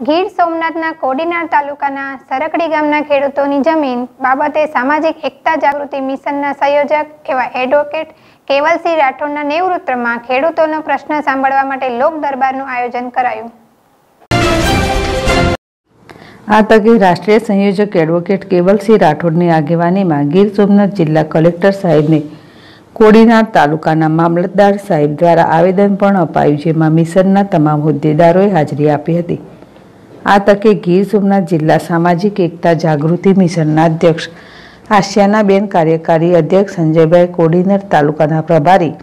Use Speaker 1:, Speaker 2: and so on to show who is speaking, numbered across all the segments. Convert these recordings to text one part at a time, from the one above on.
Speaker 1: ગીર સોમનાથના કોડીનાર તાલુકાના સરકડી ગામના ખેડૂતોની જમીન બાબતે સામાજિક એકતા જાગૃતિ મિશનના સંયોજક એવા એડવોકેટ કેવલસિંહ રાઠોડના નેવૃત્તમાં ખેડૂતોનો પ્રશ્ન સાંભળવા માટે લોક દરબારનું આયોજન કરાયું.
Speaker 2: આ તકે રાષ્ટ્રીય સંયોજક એડવોકેટ કેવલસિંહ રાઠોડની આગેવાનીમાં ગીર સોમનાથ જિલ્લા કલેક્ટર સાહેબને કોડીનાર તાલુકાના મામલતદાર સાહેબ દ્વારા આવેદન પણ અપાયું, જેમાં મિશનના તમામ હોદ્દેદારોએ હાજરી આપી હતી. આ તકે ગીર સોમનાથ જિલ્લા સામાજિક એકતા જાગૃતિ મિશનના અધ્યક્ષ આશિયાનાબેન કાર્યકારી અધ્યક્ષ સંજયભાઈ કોડીનર તાલુકાના પ્રભારી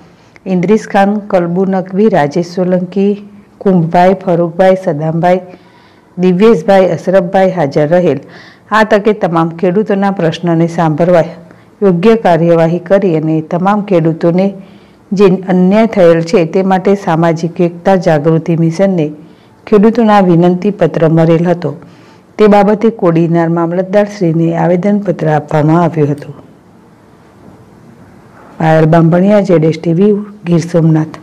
Speaker 2: ઇન્દ્રિસ ખાન, કલબુ નકવી, રાજેશ સોલંકી, કુંભભાઈ ફરૂખભાઈ, સદામભાઈ, દિવ્યેશભાઈ, અશરફભાઈ હાજર રહેલ. આ તકે તમામ ખેડૂતોના પ્રશ્નને સાંભળવા યોગ્ય કાર્યવાહી કરી અને તમામ ખેડૂતોને જે અન્યાય થયેલ છે તે માટે સામાજિક એકતા જાગૃતિ મિશનને ખેડૂતોના વિનંતી પત્ર મળેલ હતો. તે બાબતે કોડીનાર મામલતદારશ્રીને આવેદનપત્ર આપવામાં આવ્યું હતું. પાયલ બાંભણિયા, જેડેશ ટીવી, ગીર સોમનાથ.